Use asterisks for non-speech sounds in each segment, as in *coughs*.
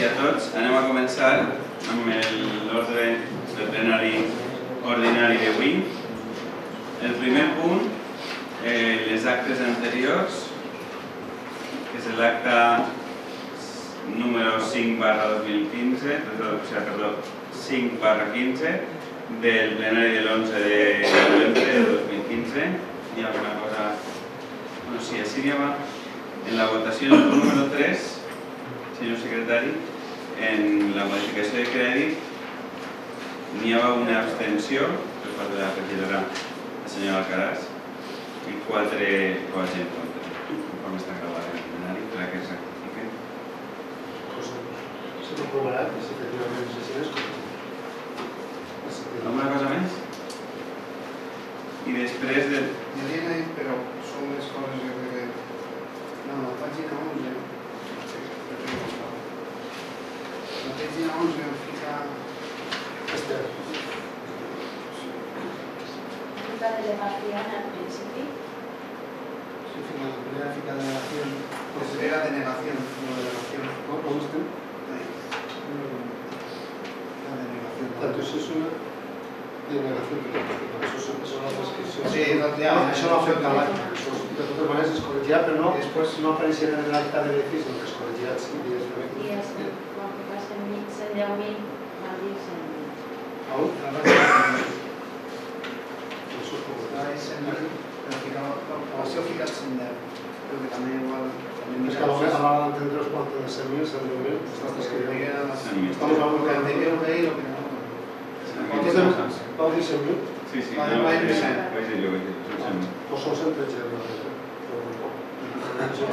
i a tots. Anem a començar amb l'ordre del plenari ordinari d'avui. El primer punt, eh, les actes anteriors, que és l'acte número 5 barra 2015, perdó, o sigui, perdó, 5 barra 15 del plenari de l'11 de novembre de 2015. Hi ha alguna cosa... Bueno, sí, així n'hi va. En la votació número 3, senyor secretari, en la modificació de crèdit n'hi ha una abstenció per part de la regidora, la senyora Alcaraz, i quatre vots en contra. Com està gravat en el plenari, per a que es rectifiquen. Se comprovarà que si efectivament és així és Alguna cosa més? I després de... Hi havia dit, però són les coses que... No, la pàgina 11... La pàgina 11 em fica... Esther, La delegación al principio. Sí, fica la primera fica delegación. Pues era denegación, no delegación. ¿no? ¿Cómo está? Ahí. La denegación. Entonces es una denegación de Eso son, son las transcripciones. Sí, no, ya, No, eso no afecta a l'acte. Això, de totes maneres, es corregirà, però no, Després- no apareixerà en l'acte de benefici, sinó que es corregirà sí, en mix en de mil, más dicen. Aún, La pàgina això és com... la és en però ficava... La opció fica el 110. Però que també igual... És que a l'hora d'entendre els quantos de 100.000, 110.000, estàs escrivint. Estamos hablando de anterior de ahí, lo que no... Vau dir 100.000? Sí, sí, no, vaig sí. dir-ho, vaig dir-ho, vaig dir-ho, són cent. O són 113 euros?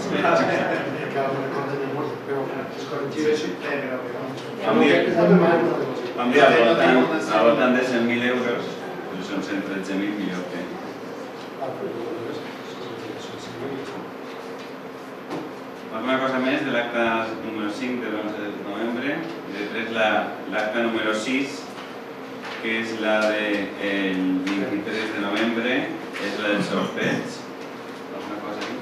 Que ara no recordo de memòria, però es corregirà Sí, això. sí, però que no... Vam dir, la al voltant, de 100.000 euros, doncs són 113.000 millor que... Ah, però és- són 100.000. Alguna cosa més de l'acte número 5 de l'11 de novembre. I després la- l'acte número 6, que és la del de, 23 de novembre, és la del sorteig. Alguna cosa aquí?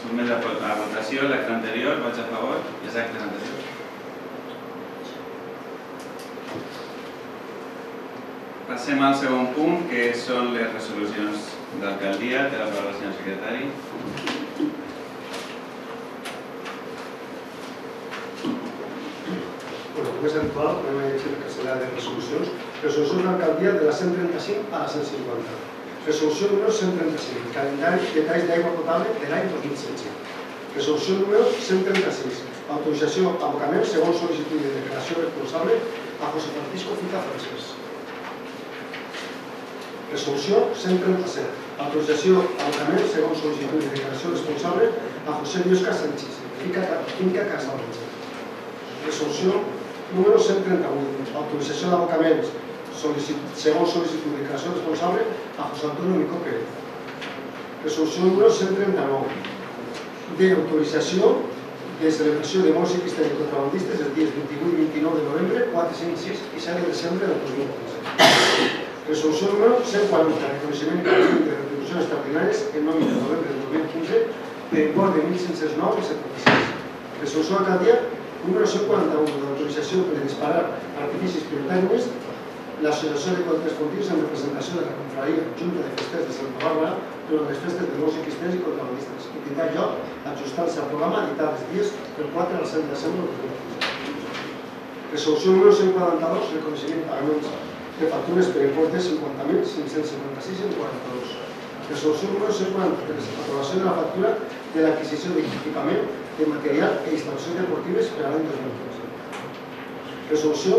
Sotmet a vo- a votació l'acte anterior, vaig a favor, els actes anteriors. Passem al segon punt, que són les resolucions d'alcaldia. Té la paraula el senyor secretari. Bueno, com és habitual, anem a llegir la cancel·lada de resolucions. Resolució d'alcaldia de la 135 a la 150. Resolució número 135, calendari detalls d'aigua potable de l'any 2016. Resolució número 136, autorització abocament segons sol·licitud de declaració responsable a José Francisco Fita Francesc. Resolució 137, autorització abocament segons sol·licitud de declaració responsable a José Biosca Sánchez, finca finca Casa Orense. Resolució número 138, autorització d'abocaments segons sol·licitud de declaració responsable a José Antonio Micó Pérez. Resolució número 139, d'autorització de celebració de molts ciclistes i contrabandistes els dies 28 i 29 de novembre, 4, 5, 6 i 7 de desembre del 2015. Resolució número 140, reconeixement i de retribucions extraordinàries en nòmina de novembre del 2015 per import de 1.509,76. Resolució d'alcaldia número 141, d'autorització per disparar artificis pirotècnics l'Associació de Correspondius en representació de la Confraria Junta de Festers de Santa Bàrbara durant les festes de molts ciclistes i contrabandistes i tindrà lloc ajustant-se al programa editat els dies del 4 al 7 de desembre del 2015. Resolució número 142, reconeixement pagaments de factures per import de 50.556,42. Resolució número 143, aprovació de la factura de l'adquisició d'equipament de material e instal·lacions deportives per a l'any 2015. Resolució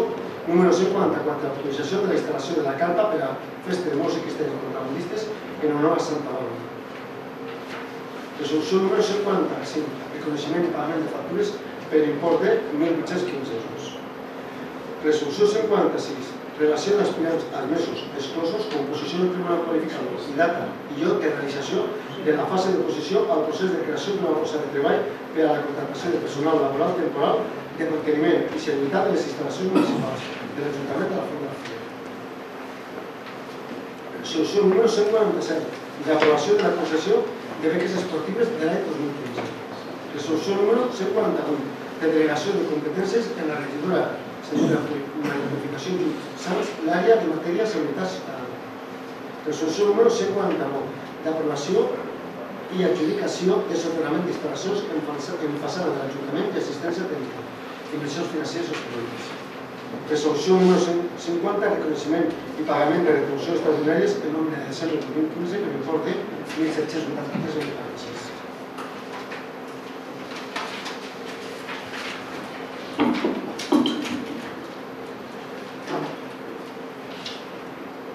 número 144, autorització de la instal·lació de la carpa per a festa de ciclistes i contrabandistes en honor a Santa Bàrbara. Resolució número 145, reconeixement i pagament de factures per import de 1.815 euros. Resolució 146, relació d'aspirants admesos, exclosos, composició del Tribunal Qualificador i data i lloc de realització de la fase d'oposició al procés de creació d'una borsa de treball per a la contractació de personal laboral temporal de manteniment i seguretat de les instal·lacions municipals de l'Ajuntament de la de Fira. Resolució número 147, d'aprovació de la concessió de beques esportives de l'any 2015. Resolució número 148, de delegació de competències en la regidora senyora Magnificació Sanz, l'àrea de matèria de seguretat ciutadana. Resolució número 149, d'aprovació i adjudicació de soterrament d'instal·lacions en façana de l'Ajuntament i assistència tècnica, inversions financeres sostenibles. Resolució número 50, reconeixement i pagament de retribucions extraordinàries en nom de desembre de 2015 per import de 1.783,86.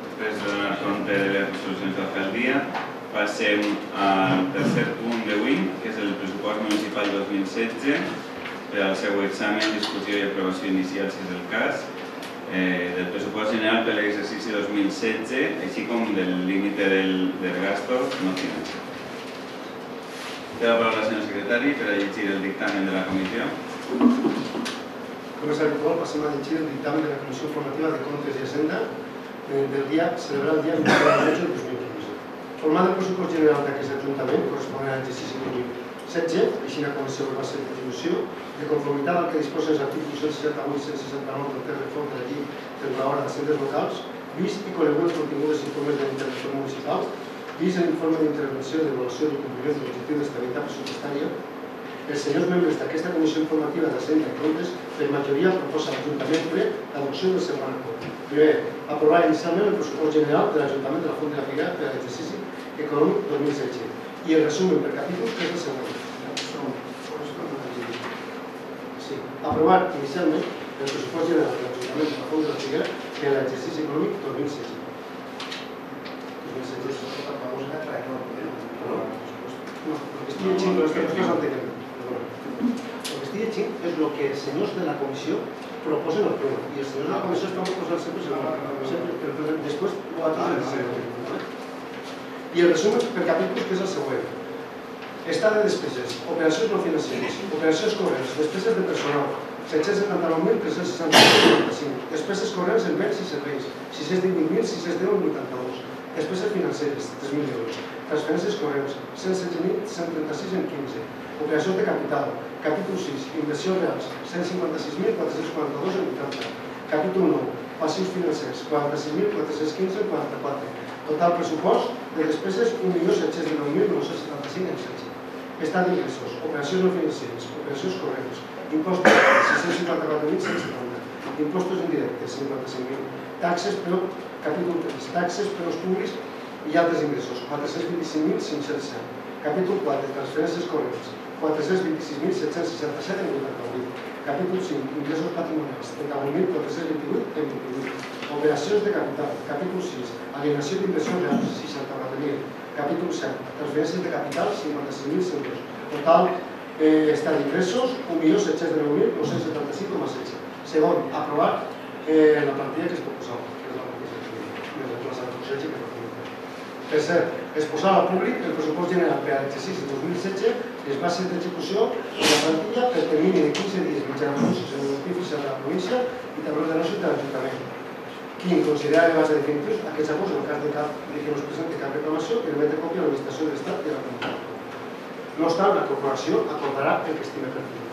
Després de donar compte de les resolucions del fer dia, passem al tercer punt d'avui, que és el pressupost municipal 2016, per al seu examen, discussió i aprovació inicial, si és el cas, eh, del pressupost general per l'exercici 2016, així com del límit del, del gasto no financier. Té la paraula senyor secretari per a llegir el dictamen de la comissió. Com és habitual, passem a llegir el dictamen de la Comissió Informativa de Comptes i Hacienda eh, del dia, celebrat el dia 29 de maig del 2015. Format el pressupost general d'aquest Ajuntament corresponent a l'exercici 2016, així com la seva base de contribució, de conformitat al que disposen els artículos 168 i 169 del reform de la llei reguladora de centres locals, vist i conegut els continguts informes de l'intervenció municipal, vist l'informe d'intervenció d'avaluació del compliment de l'objectiu d'estabilitat pressupostària, els senyors membres d'aquesta Comissió Informativa de Centre i Comptes, per majoria, proposa l'Ajuntament pre l'adopció del següent acord. Primer, aprovar inicialment el pressupost general de l'Ajuntament de la Font de la Figuera per a l'exercici econòmic 2016 i el resumen per capítols que és el següent. Aprovar inicialment el pressupost general de l'Ajuntament de la Font de la Figuera per a l'exercici econòmic 2016. 2016. No, lo que estoy esto es. Lo que estoy que senyors de la comissió proposen al pleno. I els senyors de la comissió estan proposant sempre, sempre, sempre després ho I el resum per capítols que és el següent. Estat de despeses, operacions no financeres, operacions corrents, despeses de personal, 779.365, despeses corrents en béns i serveis, 618.610,82, despeses financeres, 3.000 euros, transferències corrents, 116.136 en 15, operacions de capital, capítol 6, inversions reals, 156.442 en 80, capítol 9, passius financers, 46.415 en 44, total pressupost de despeses 1.719.975 en 16. Estat d'ingressos, operacions no financeres, operacions corrents, impostos 654.170, impostos indirectes 55.000, taxes per capítol 3, taxes per als públics i altres ingressos 425.507, capítol 4, transferències corrents 426.767 en 88, capítol 5, ingressos patrimonials 38.428 en 28, operacions de capital, capítol 6, alienació d'inversions reals 64.000, capítol 7, transferències de capital 56.100 euros, total eh, estat d'ingressos 1.709.975,16. Segon, aprovar eh, la plantilla que es proposava, que és la que Tercer, exposar al públic el pressupost general per a l'exercici 2016 les bases d'execució de la plantilla per termini de 15 dies anuncis en l'ofici de la província i també anuncis de l'Ajuntament. Quin considera de base definitius aquests acords en el cas de, cap, que no es presenti cap reclamació i remete còpia a l'administració de l'Estat i a la comunitat. No obstant, la corporació acordarà el que estime pertinent.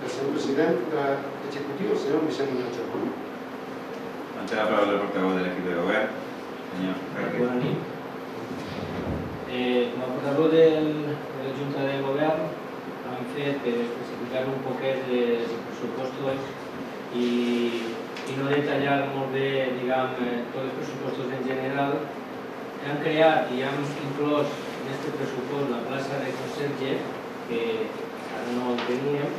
El senyor president de l'executiu, el senyor Vicent Chacón. Ante la paraula el portaveu de l'equip de senyor Ferri. Bona nit. Eh, com a portaveu del, de la Junta de Govern hem fet per especificar un poquet els pressupostos i, i no detallar molt bé diguem, eh, tots els pressupostos en general. Hem creat i hem inclòs en aquest pressupost la plaça de conserge, que ara no el teníem,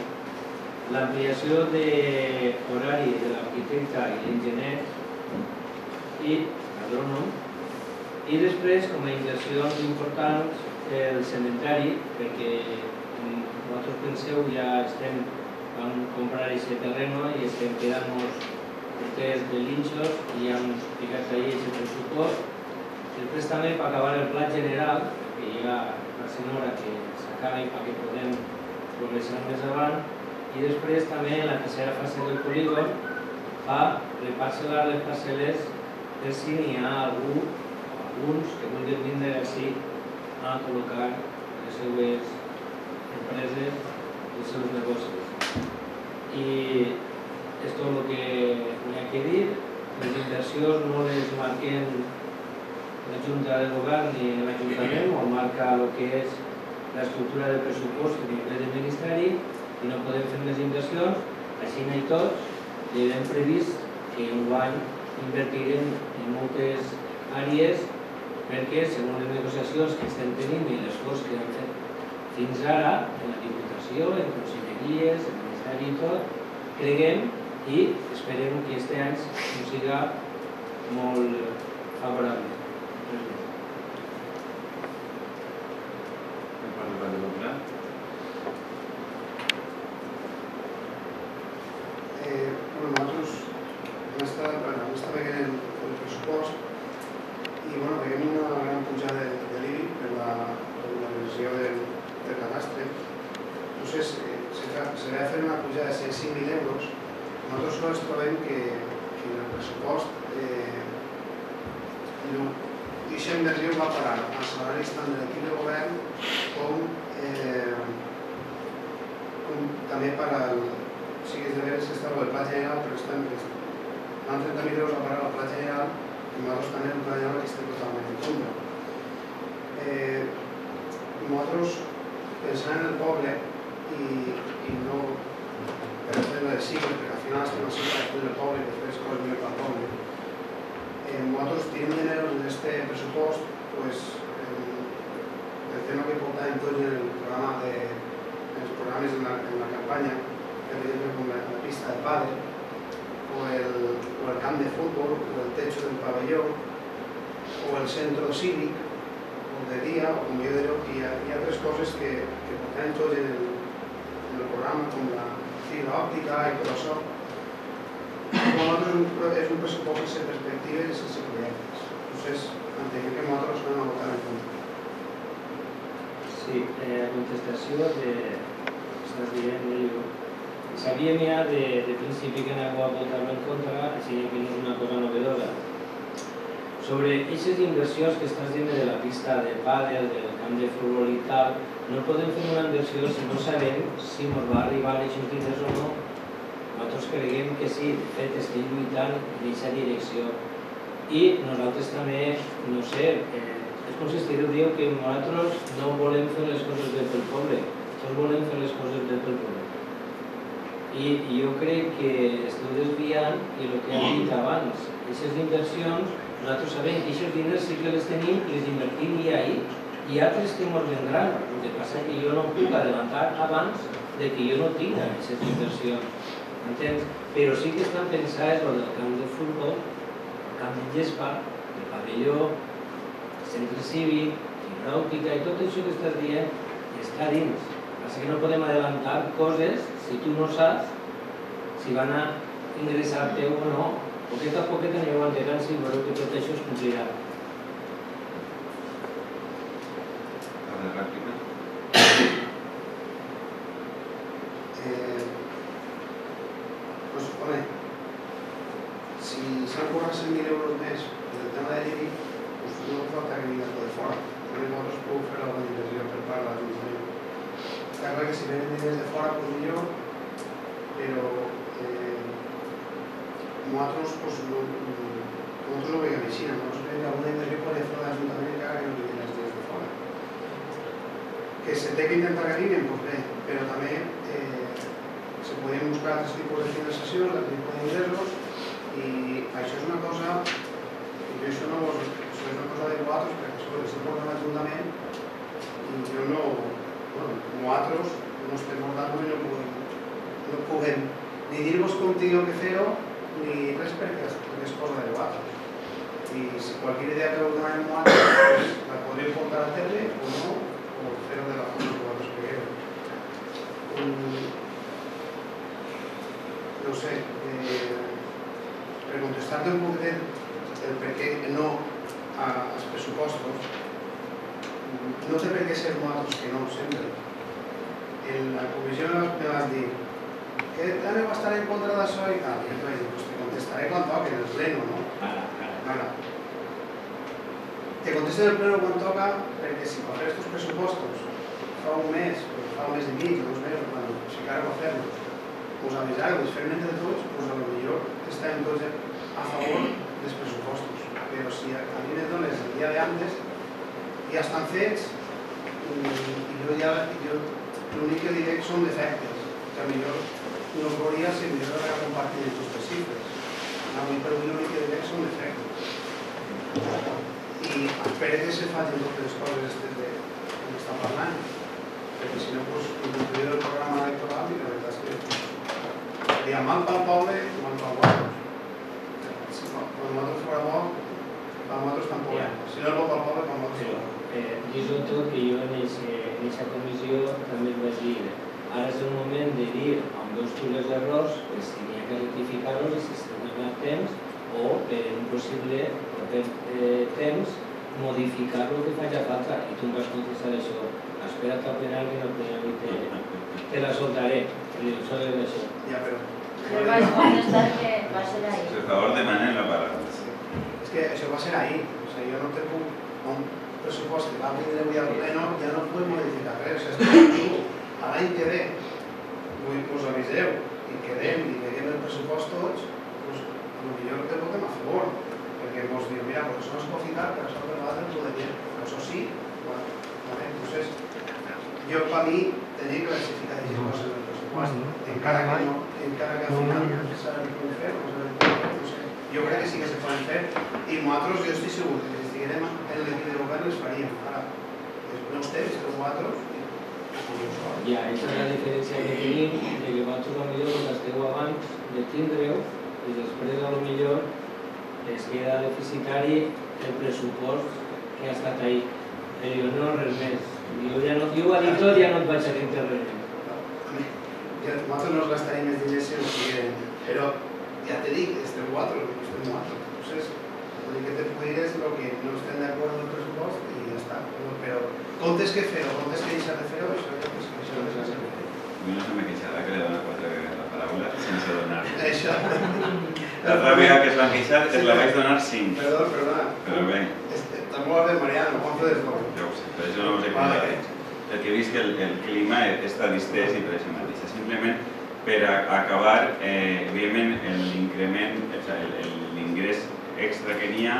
l'ampliació d'horari de l'arquitecte i l'enginyer i agrònom, i després, com a inversions importants, el cementeri, perquè vosaltres penseu ja estem, vam comprar aquest terreno i estem quedant-nos porters de linxos i hem ficat ahí aquest pressupost. Després també per acabar el pla general, que ja la senyora que s'acabi perquè podem progressar més avant, i després també la tercera fase del polígon fa reparcelar les parcel·les per si n'hi ha algú uns que vulguin vindre així a col·locar les seues empreses, els seus negocis. I és tot el que n'hi ha que dir. Les inversions no les marquen la Junta de Govern ni l'Ajuntament, o marca el que és l'estructura del pressupost a nivell del Ministeri i no podem fer més inversions, així i tots, i hem previst que un any invertirem en moltes àrees perquè, segons les negociacions que estem tenint i l'esforç que hem fet fins ara, en la Diputació, en conselleries, en Ministeri i tot, creguem i esperem que aquest any no siga molt favorable. Part del Partit Popular. Eh, bueno, nosaltres hem estat, bueno, hem estat veient el, el pressupost i bueno, veiem una gran pujada de, de l'IBI per la, per la revisió del, del cadastre. Entonces, eh, se, fa- se va fer una pujada de 105.000 euros. Nosaltres sols trobem que, que en el pressupost eh, no, aquesta inversió va parar als salaris tant de l'equip de govern com, eh, com també per al, sí que és de veres que està el pla general, però estan, van 30.000 euros a parar al pla general i nosaltres també el pla general que estem totalment en contra. Eh, nosaltres, pensant en el poble i, i no per fer de sigles, perquè al final estem així per fer el poble i les coses millor pel poble, tenim dinero en este pressupost, pues, el tema que portàvem tots en el programa de, en els programes en la, en la campanya, per exemple, com la, la pista de pàdel, o el, o el camp de futbol, o el techo del pabelló, o el centro cívic, o de dia, o hi ha, hi ha altres coses que, que portem tots en el, en el programa, com la fibra òptica i tot això. Nosaltres és un, pressupost sense perspectives i sense projectes. Entonces, entenem que nosaltres no hem votat en contra. Sí, eh, contestació de... Estàs dient, Leo. Sabíem ja de, de principi que anàveu a votar en contra, així que no és una cosa novedosa. Sobre aquestes inversions que estàs dient de la pista de pàdel, del camp de futbol i tal, no podem fer una inversió si no sabem si ens va arribar a les diners o no. Nosaltres creiem que sí, de fet estem lluitant en aquesta direcció. I nosaltres també, no sé, eh, és com si estigueu dient que nosaltres no volem fer les coses bé pel poble, tots volem fer les coses bé pel poble. I, i jo crec que esteu desviant i el que hem dit abans, aquestes inversions, nosaltres sabem que aquests diners sí que les tenim i les invertim ja ahir i altres que ens vendran. El que passa que jo no puc adelantar abans de que jo no tinc aquestes inversions. Entens? Però sí que estan pensades el camp de futbol, camp de gespa, el pavelló, el centre cívic, fibra òptica i tot això que estàs dient està dins. Així que no podem adelantar coses si tu no saps si van a ingressar-te o no. Poquet a poquet aneu enterant si veureu que tot això es complirà. Rèplica. Eh, pues, home, si s'han currat 100.000 euros més del tema de l'IBI, pues no fa falta que vingui algú de fora. També nosaltres podem fer alguna inversió per part de l'Ajuntament. Està clar que si venen diners de fora, pues millor, però eh, nosaltres, pues, no, no, nosaltres no veiem així, nosaltres veiem alguna inversió pot fer l'Ajuntament encara que no vinguin els diners de fora. Que se té que intentar que vinguin, doncs bé, però també eh, se podien buscar altres tipus de finançació, altres tipus d'ingressos, i això és una cosa, jo això no vos, això és una cosa de vosaltres, perquè escolta, estem portant a l'Ajuntament, jo no, bueno, nosaltres no estem portant no puguem, no puguem ni dir-vos com tingueu que fer-ho, ni res perquè perquè és cosa de vosaltres. I si qualsevol idea que demanem nosaltres, pues, la podríem portar a terme o no, o fer-ho de la forma que vosaltres cregueu. Mm, no sé, eh, per contestar-te un poquet el per què no als pressupostos, no sé per què ser nosaltres que no, sempre. La comissió me vas dir que aneu a estar en contra d'això i tal, i jo vaig dir, pues te contestaré quan toqui, en el pleno, no? Ara, te contesten el pleno quan toca, perquè si per fer aquests pressupostos fa un mes, fa un mes i mig, dos mesos, quan si encara no fer-los, us avisar, us fem entre tots, doncs a lo millor estem tots a favor dels pressupostos. Però si a mi me dones el dia d'antes, ja estan fets, i jo ja, jo l'únic que diré són defectes, que millor no es veuria si millor era compartir aquestes xifres. Avui per avui l'únic que diré són defectes. I espero que se facin totes les coses estes de que està parlant, perquè si no, introduir el programa electoral i la veritat és que seria mal pel poble i mal pel poble. Si no, quan nosaltres fora bo, per nosaltres tampoc. Ja. Si no és bo pel poble, per nosaltres tampoc. eh, tot que jo en aquesta comissió també vaig dir ara és el moment de dir dos fulls d'errors que si n'hi ha que rectificar-los i si estan donant temps o per un possible proper eh, temps modificar el que faci falta i tu em vas contestar això espera't al plenari i al plenari te, te la soltaré i dic, això és això Ja, però... Però vaig contestar que va ser ahí. Per favor, demanen la paraula. És que això va ser ahir. O sigui, jo no te puc... Un pressupost que va vindre avui al pleno ja no puc modificar res. O sigui, si tu a l'any que ve vull us aviseu i quedem i veiem el pressupost tots, doncs potser que votem a favor. Perquè mos diu, mira, això no es pot ficar, però això per nosaltres ho veiem. Però això sí, bueno, vale, entonces, jo per mi tenia que classificar aquestes coses en el pressupost. Encara que no, encara que al final s'ha de poder fer. Jo crec que sí que se poden fer i nosaltres jo estic segur que si estiguérem en l'equip de govern les faríem. Ara, no els temps, els Ja, aquesta és la diferència que tenim, de que vosaltres potser ho gasteu abans de tindre-ho i després a lo millor es queda deficitari el pressupost que ha estat ahí. Però jo no res més. Jo ja no, jo ho ha tot, ja no et vaig a dir res més. Ja, nosaltres no ens gastarem més diners si no estiguem, però ja te dic, estem quatre, estem quatre. Entonces, l'únic que te puc dir és el que no estem d'acord amb el pressupost i ja està. Però, comptes que fer-ho, comptes que deixar de fer-ho, això ja és que això no és fer. A mi no se me queixarà que le dona quatre vegades la paraula sense donar. Això. L'altra vegada que es van queixar es la vaig donar cinc. Perdó, perdona. Però bé, tampoc va fer Mariano, Juan Pérez Gómez. jo ho sé, per això no us he contat. Perquè he vist que el, el clima està distès i per això mateix. Simplement per a, acabar, eh, evidentment, l'increment, el- el- l'ingrés extra que n'hi ha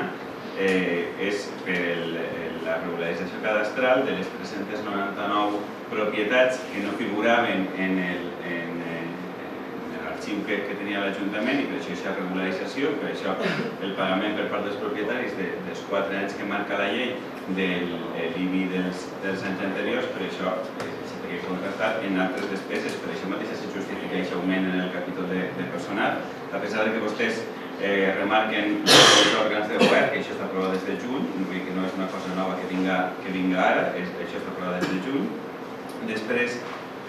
eh, és per el, la regularització cadastral de les 399 propietats que no figuraven eh, en l'arxiu que, que tenia l'Ajuntament i per això aquesta regularització, per això el pagament per part dels propietaris de, dels 4 anys que marca la llei del eh, l'IBI dels, dels anys anteriors, per això eh, s'ha de contractar en altres despeses, per això mateix se justifica aquest augment en el capítol de, de personal, a pesar de que vostès eh, remarquen els òrgans de govern, que això està aprovat des de juny, vull dir que no és una cosa nova que vinga, que vinga ara, és, això està aprovat des de juny. Després,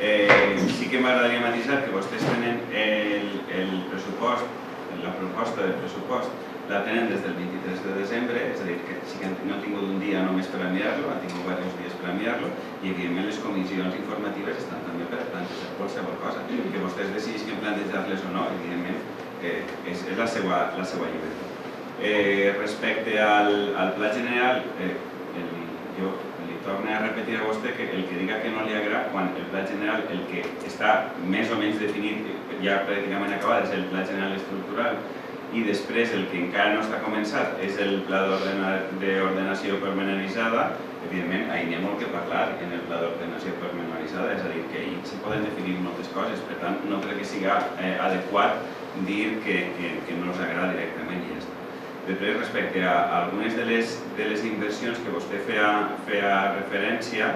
eh, sí que m'agradaria matisar que vostès tenen el, el pressupost, la proposta del pressupost, la tenen des del 23 de desembre, és a dir, que sí que no han tingut un dia només per a mirar-lo, han tingut diversos dies per a mirar-lo, i evidentment les comissions informatives estan també per a plantejar qualsevol cosa. Que vostès decidisquen plantejar-les o no, evidentment, eh, és, és la seva, la seva llibertat. Eh, respecte al, al pla general, eh, el, jo li torno a repetir a vostè que el que diga que no li agrada, quan el pla general, el que està més o menys definit, ja pràcticament acabat, és el pla general estructural, i després el que encara no està començat és el pla d'ordena- d'ordenació pormenoritzada, evidentment, ahir n'hi ha molt que parlar en el pla d'ordenació pormenoritzada, és a dir, que ahir se poden definir moltes coses, per tant, no crec que siga eh, adequat dir que, que, que no els agrada directament i ja està. Després, respecte a algunes de les, de les inversions que vostè feia, feia referència,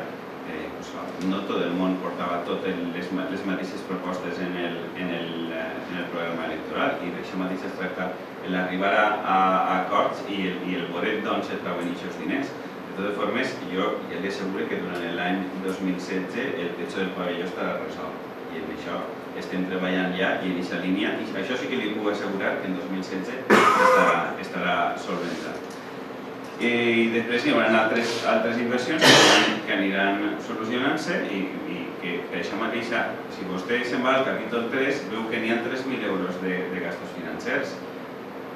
eh, pues, no tot el món portava totes les, les mateixes propostes en el, en, el, eh, en el programa electoral i d'això mateix es tracta l'arribar a, a, a acords i el, i el veure d'on se trauen aquests diners. De totes formes, jo ja li asseguro que durant l'any 2016 el techo del pavelló estarà resolt i en això estem treballant ja i en aquesta línia i això sí que li puc assegurar que en 2016 estarà, solventat. I després hi haurà altres, altres inversions que aniran, solucionant-se i, que per això mateixa, si vostè se'n va al capítol 3, veu que n'hi ha 3.000 euros de, de gastos financers.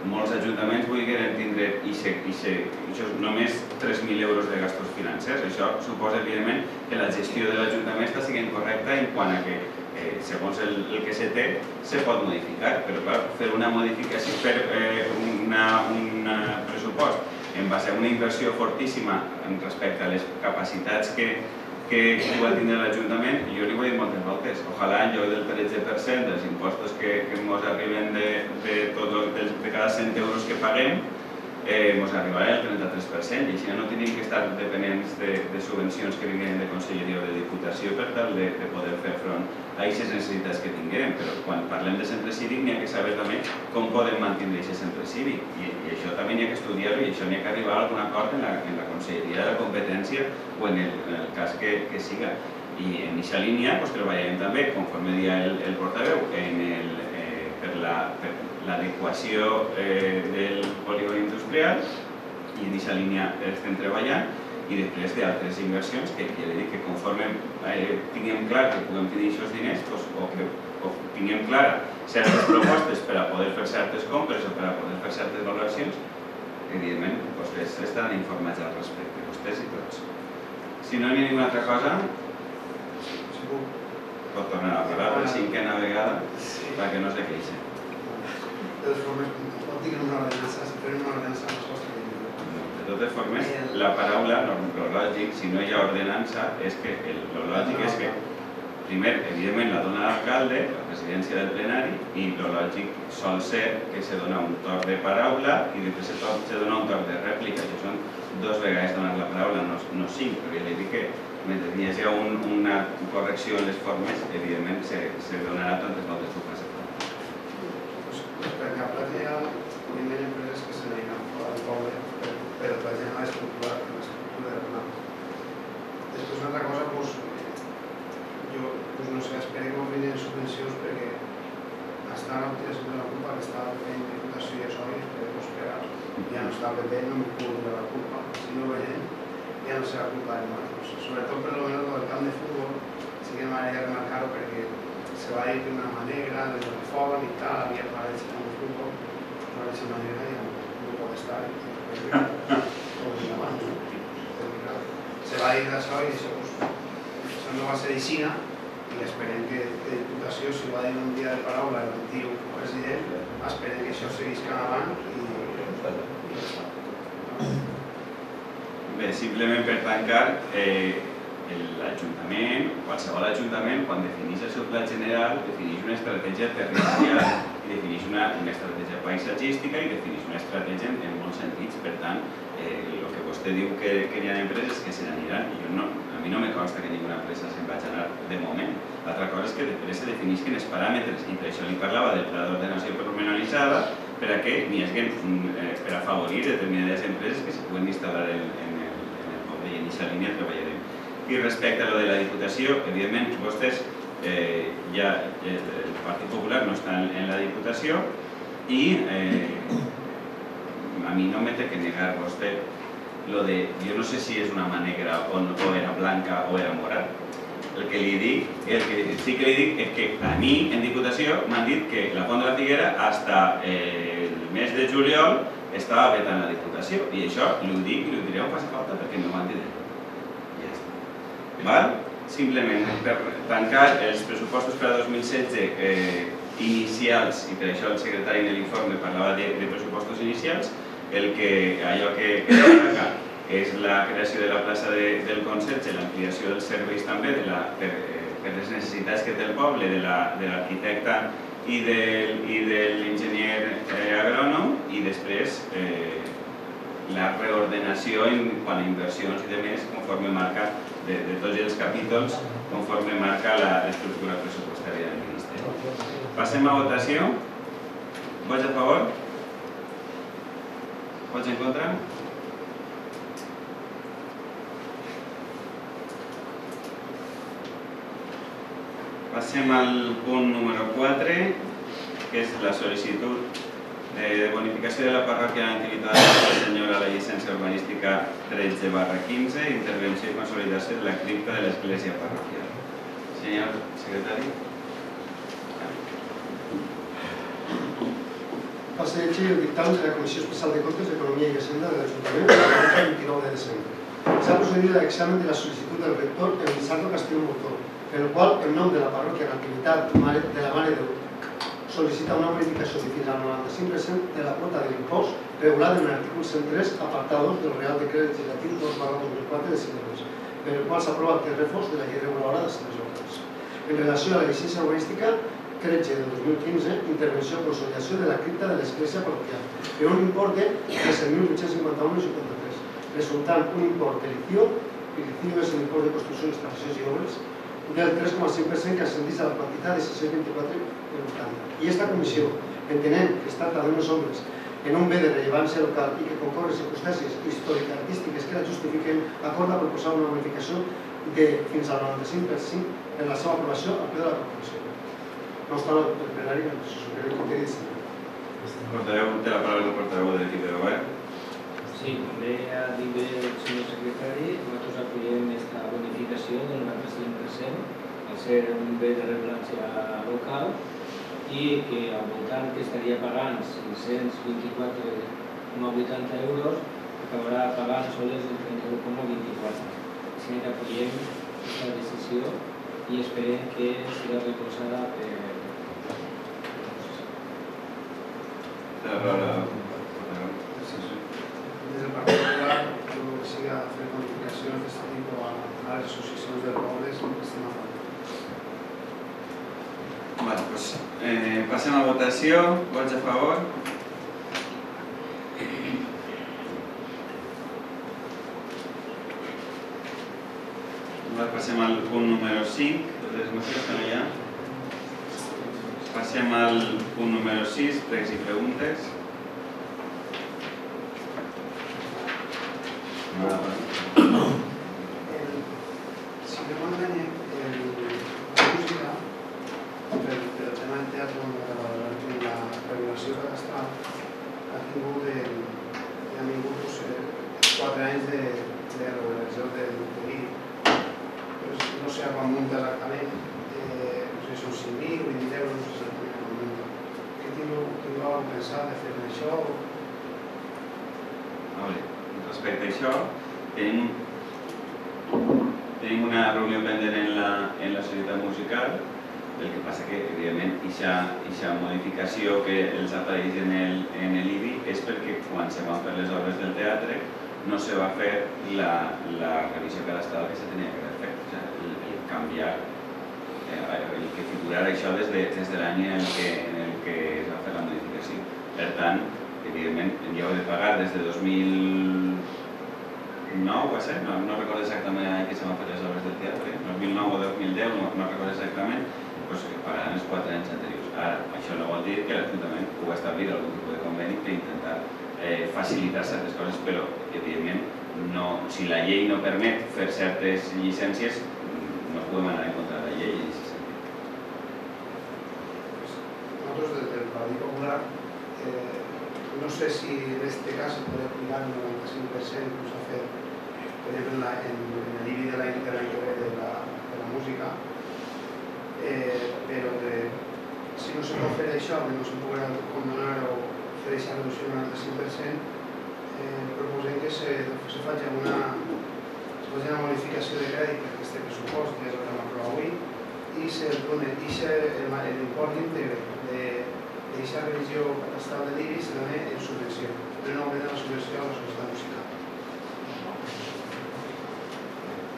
molts ajuntaments volgueren tindre i se, i se, això és només 3.000 euros de gastos financers. Això suposa, evidentment, que la gestió de l'Ajuntament està sent correcta en quant a que, eh, segons el, el que se té, se pot modificar. Però, clar, fer una modificació, fer eh, una, un pressupost en base a una inversió fortíssima respecte a les capacitats que, que igual tindrà l'Ajuntament, jo li ho he dit moltes voltes, ojalà en lloc del 13% dels impostos que, que ens arriben de, de, tot, de, de cada 100 euros que paguem, eh, ens arribarà el 33% i així no tenim que estar dependents de, subvencions que vinguin de Conselleria o de Diputació per tal de, de poder fer front a aquestes necessitats que tinguem. Però quan parlem de centre cívic n'hi ha que saber també com podem mantenir aquest centre cívic i, això també n'hi ha que estudiar-ho i això n'hi ha que arribar a algun acord en la, Conselleria de la Competència o en el, cas que, que siga. I en aquesta línia pues, treballarem també, conforme dia el, el portaveu, en el, eh, per la, l'adequació eh, del polígon industrial i en aquesta línia estem treballant i després d'altres inversions que ja li dic que conforme eh, tinguem clar que puguem tenir aquests diners o que o tinguem clar certes propostes per a poder fer certes compres o per a poder fer certes valoracions, evidentment vostès estaran informats al respecte, vostès i tots. Si no hi ha ninguna altra cosa, pot tornar a parlar per cinquena vegada perquè no se queixi. De totes formes, que la paraula, lo lògic, si no hi ha ordenança, és que el, lo lògic és que primer, evidentment, la dona l'alcalde, la presidència del plenari, i lo lògic sol ser que se dona un torn de paraula i després se, se dona un torn de rèplica. Això són dos vegades donar la paraula, no, no cinc, però ja li dic que mentre hi hagi un, una correcció en les formes, evidentment se, se donarà tantes voltes com faci falta. Pues, pues perquè a Prat hi evidentment, empreses que se fora del poble, però per exemple l'estructura, l'estructura del pla. Després una altra cosa, pues, jo pues, no sé, espero que vinguin subvencions perquè està en el de la culpa que estava fent diputació i això, i espero que ja no està el PP, no m'ho puc de la culpa. Si no veiem, ja no serà culpa de nosaltres. Sobretot per lo menos del camp de futbol, sí que m'agradaria remarcar-ho perquè se va ir de una manera, de la forma y tal, había para ese campo de fútbol, no de esa manera ya no puede estar. Pues, la mano, ¿no? Porque, claro, Se va a ir d'això i això, pues, això no va ser d'Ixina i esperem que, que Diputació, si va dir un dia de paraula l'antiu president, esperem que això seguís cap avant i, i ja està. Bé, simplement per tancar, eh, l'Ajuntament, qualsevol Ajuntament, quan defineix el seu pla general, defineix una estratègia territorial i defineix una, estratègia paisatgística i defineix una estratègia en, molts sentits. Per tant, eh, el que vostè diu que, que hi ha empreses que se n'aniran, i jo no, a mi no me consta que ninguna empresa se'n vagi anar de moment. L'altra cosa és que després se definisquen els paràmetres, i per això li parlava del pla d'ordenació pormenoritzada, per a que n'hi hagi, eh, per afavorir determinades empreses que se puguen instal·lar en, en el poble i en aquesta línia treballarem. I respecte a lo de la Diputació, evidentment, vostès eh, ja, eh, el Partit Popular no està en, la Diputació i eh, a mi no me té que negar vostè lo de, jo no sé si és una mà negra o, no, o era blanca o era moral. El que li dic, el que sí que li dic és que a mi en Diputació m'han dit que la Font de la Figuera hasta eh, el mes de juliol estava vetant la Diputació i això li ho dic i li ho diré on faci falta perquè no m'han dit de tot. Ja està. Val? Simplement per tancar els pressupostos per a 2016 eh, inicials, i per això el secretari en l'informe parlava de, de pressupostos inicials, el que, allò que, que destaca és la creació de la plaça de, del conserge, l'ampliació dels serveis també de la, per, per les necessitats que té el poble, de l'arquitecte la, i del, i de l'enginyer eh, agrònom, i després eh, la reordenació en quant a inversions i demés conforme marca de, de tots els capítols conforme marca l'estructura pressupostària del Ministeri. Passem a votació. Vots a favor? Vots en contra? Passem al punt número 4, que és la sol·licitud de bonificació de la parròquia Nativitat de la Senyora la llicència urbanística 13 barra 15, intervenció i consolidació de la cripta de l'església parroquial. Senyor secretari. Passa a llegir el dictamen de la Comissió Especial de Comptes d'Economia i Hacienda de l'Ajuntament del 29 de desembre. S'ha procedit a l'examen de la sol·licitud del rector Elisardo Castillo Motor, en el qual, en nom de la parròquia Nativitat de la Mare de sol·licita una bonificació de fins al 95% de la quota de l'impost regulada en l'article 103, apartat 2 del Real Decret Legislatiu 2 2004 de 5 de mes, per el qual s'aprova el reforç de la llei reguladora de centres locals. En relació a la llicència urbanística 13 de 2015, intervenció o consolidació de la cripta de l'església parroquial, per un import de 13.851,53, resultant un import de lició, i és l'impost de construcció, instal·lacions i obres, del 3,5% que ascendís a la quantitat de 624,80. I esta comissió, entenent que es tracta d'unes obres en un bé de rellevància local i que concorre circumstàncies històriques artístiques que la justifiquen, acorda proposar una bonificació de fins al 95% en la seva aprovació al ple de la corporació. No està el plenari, se supera el criteri de sempre. Portaveu, té la paraula el portaveu de l'equip de govern. Sí, com bé ha dit bé el senyor secretari, nosaltres apoyem aquesta bonificació del 95% al ser un bé de rellevància local i que al voltant que estaria pagant 524,80 euros acabarà pagant soles el 31,24. Així que apoyem aquesta decisió i esperem que siga recolzada per Té les associacions de pobles, estem a favor. Vale, pues, eh, passem a votació. Vots a favor? Vale, passem al punt número 5 de les mocions que no hi ha. Passem al punt número 6, pregs i preguntes. El, quan munta exactament, eh, no sé si són 5.000 o 20.000 euros, no sé a quan munta. Què tingueu, tingueu pensat de fer això? A veure, respecte a això, tenim, una reunió pendent en la, en la societat musical, el que passa que, evidentment, aquesta modificació que els apareix en el, en el és perquè quan se van fer les obres del teatre no se va fer la, la revisió cadastral que se tenia que haver fet. O sigui, el, el canviar, eh, el que figurara això des de, des de l'any en, el que, en el que es va fer la modificació. Per tant, evidentment, ja heu de pagar des de 2000 2009 va ser, no, no recordo exactament l'any que se van fer les obres del teatre, 2009 o 2010, no, no recordo exactament, doncs que pagaran els quatre anys anteriors. Ara, això no vol dir que l'Ajuntament pugui establir algun tipus de conveni per intentar eh, facilitar certes coses, però, evidentment, no, si la llei no permet fer certes llicències, podem anar en contra de la llei en aquest sentit. Nosotros desde el Partido Popular, eh, no sé si en este caso puede aplicar un 95% incluso hacer, por ejemplo, en, en, el IBI de la, de de la, música, eh, pero que si no se puede hacer això, que no se puede condonar o fer aquesta reducció del 95%, eh, proposem que se faci una modificació de crèdit per aquest pressupost, que és avui, i l'import íntegre d'aquesta revisió catastral de l'IBI se dona en subvenció, però no augmenta la subvenció a la societat musical.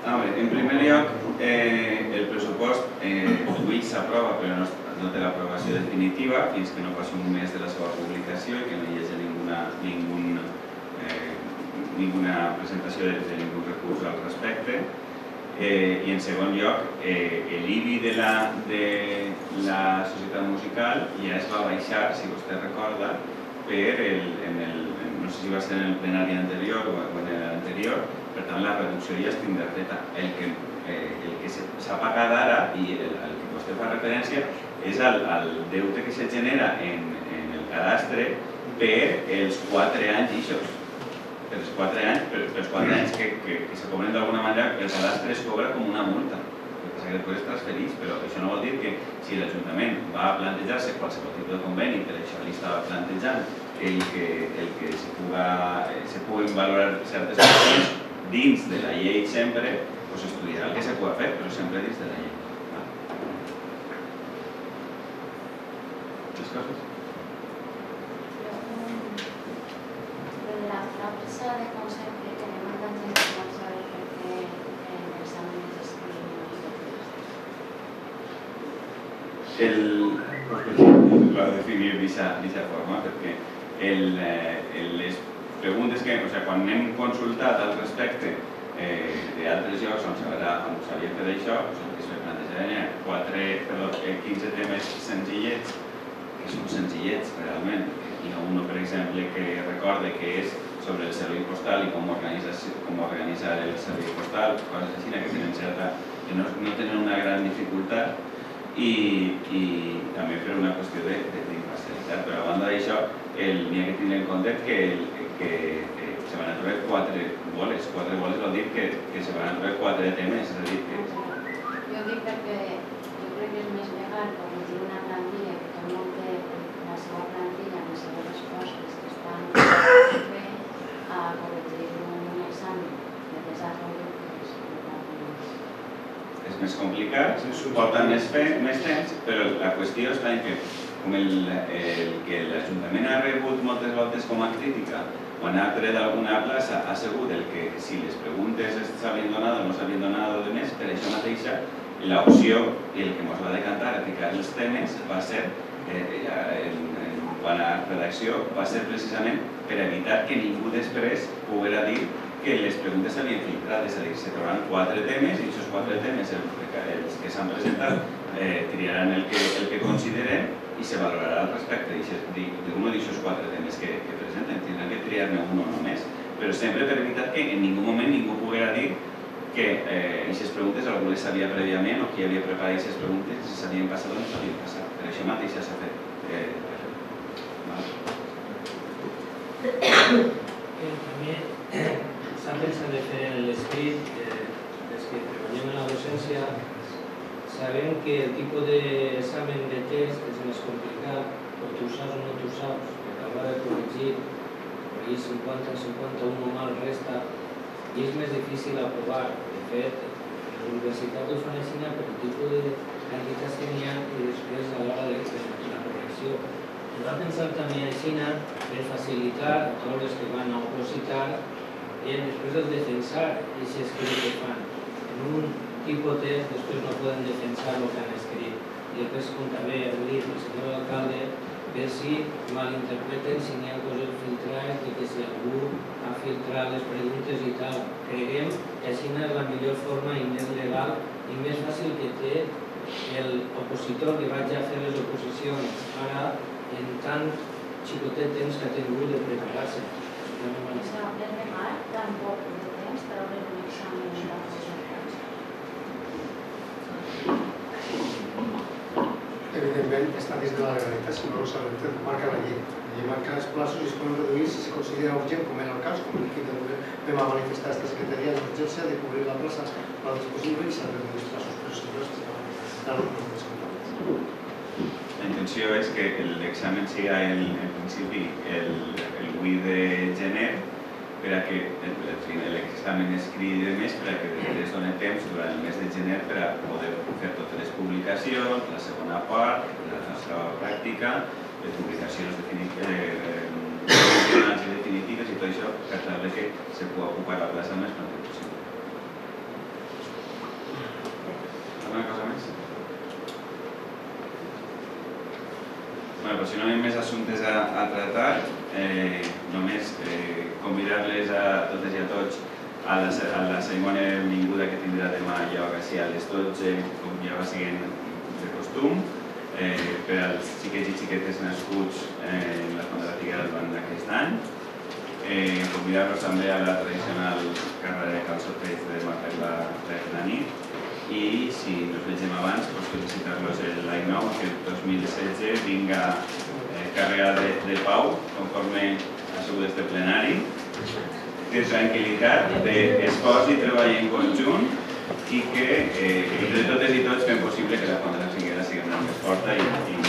A veure, en primer lloc, eh, el pressupost eh, avui s'aprova, però no, no té l'aprovació definitiva fins que no passi un mes de la seva publicació i que no hi hagi ninguna, ningun, eh, ninguna presentació de, de ningú recurs al respecte. Eh, I en segon lloc, eh, l'IBI de la, de la societat musical ja es va baixar, si vostè recorda, per el, en el, no sé si va ser en el plenari anterior o en l'anterior, per tant la reducció ja es tindrà feta. El que, eh, el que s'ha pagat ara i el, el que vostè fa referència és al, al deute que se genera en, en el cadastre per els quatre anys ixos per els quatre anys, per, per els quatre anys que, que, que se cobren d'alguna manera, el cadastre es cobra com una multa. El passa que després es transfereix, però això no vol dir que si l'Ajuntament va a plantejar-se qualsevol tipus de conveni, per això li estava plantejant el que, el que se, puga, se puguen valorar certes qüestions dins de la llei sempre, pues estudiarà el que se pugui fer, però sempre dins de la llei. Més coses? La frase de concepte que me mandan gente no sabe por qué en el examen es escrito el, pues, va a definir d'aquesta forma perquè el, eh, el, les preguntes que, o sigui, quan hem consultat al respecte eh, d'altres llocs on s'havia fet això, doncs el que es eren quatre, perdó, eh, 15 temes senzillets, que són senzillets realment, i no uno, per exemple, que recorde que és sobre el servei postal i com organitzar, com organitzar el servei postal, coses així que tenen certa, que no, no tenen una gran dificultat, i, i també per una qüestió de, de, d'imparcialitat. Però a banda d'això, el- n'hi ha que tenir en compte que, que, que se van a trobar quatre boles. Quatre boles vol dir que, que se van a trobar quatre temes, és a dir, que Jo dic perquè jo crec que és més legal corregir una plantilla que tot el món té la seva plantilla amb les seves respostes que estan bé a corregir un examen de que és més és més complicat, porta més, fe, més temps, però la qüestió està en que com el, el que l'Ajuntament ha rebut moltes voltes com a crítica quan ha tret alguna plaça ha sigut el que si les preguntes s'havien donat o no s'havien donat o de més, per això mateixa l'opció i el que ens va decantar a ficar els temes va ser, eh, en, en, quan a redacció, va ser precisament per evitar que ningú després poguera dir que les preguntes s'havien filtrat, és a dir, se trobaran quatre temes i aquests quatre temes, els que s'han presentat, eh, triaran el que, el que consideren i se valorarà al respecte d'un d'aquests quatre temes que, que presenten. Tindran que triar-ne un o només, però sempre per evitar que en ningú moment ningú poguera dir que eh, aquestes preguntes algú les sabia prèviament o qui havia preparat aquestes preguntes si s'havien passat o no s'havien passat. Per això mateix s'ha fet. Eh? Eh, també s'ha pensat de fer en l'escrit, eh, des que treballem en la docència, sabem que el tipus d'examen de test és més complicat, o tu ho saps o no tu ho saps, que a de corregir, corregir 50, 51 mal resta, i és més difícil aprovar. De fet, a la universitat ho fan així per el tipus de candidats que n'hi ha i després a l'hora de, la correcció. I va pensar també així per facilitar a tots els que van a opositar i després el defensar aquest escrit que fan. Tipus test després no poden defensar el que han escrit. I després, com també ha dit el senyor alcalde, ver si malinterpreten si n'hi ha coses filtrades, de que si algú ha filtrat les preguntes i tal. Creguem que així és la millor forma i més legal i més fàcil que té l'opositor que vaig a fer les oposicions ara en tant xicotet temps que ha tingut de preparar-se. No O van- sigui, és legal tampoc de temps per obrir un examen de Evidentment està dins de la legalitat, si no, no s'ha marca la llei. La llei marca els plaços i es poden reduir si se considera urgent, com era el cas, com el que vam manifestar esta secretaria d'urgència de cobrir la plaça lo antes possible i s'han reduït els plaços, però no, està no no és La intenció és que l'examen siga el, en principi el, el 8 de gener per a que el- el- l'examen escrit i més per a que es doni temps durant el mes de gener per a poder fer totes les publicacions, la segona part, la nostra pràctica, les publicacions definitives, eh, *coughs* provisionals i definitives i tot això per tal de que se pugui ocupar la plaça més prompte possible. Alguna cosa més? Bueno, pues si no hi ha més assumptes a, a tractar, eh, només eh, convidar-les a totes i a tots a la, a la cerimònia de benvinguda que tindrà demà a Lleva Garcia a les 12, com ja va siguent de costum, eh, per als xiquets i xiquetes nascuts eh, en la Font de la durant aquest any. Eh, Convidar-los també a la tradicional carrera de calçoteig de demà per la, per la nit i si no ens vegem abans, doncs felicitar-los l'any nou, que el 2016 vinga eh, carrera de, de pau, conforme sigut este plenari, de tranquil·litat, d'esforç i treball en conjunt i que eh, entre totes i tots fem possible que la Font de sigui una més forta i, i